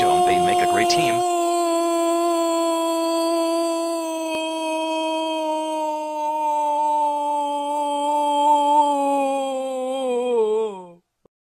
Don't they make a great team?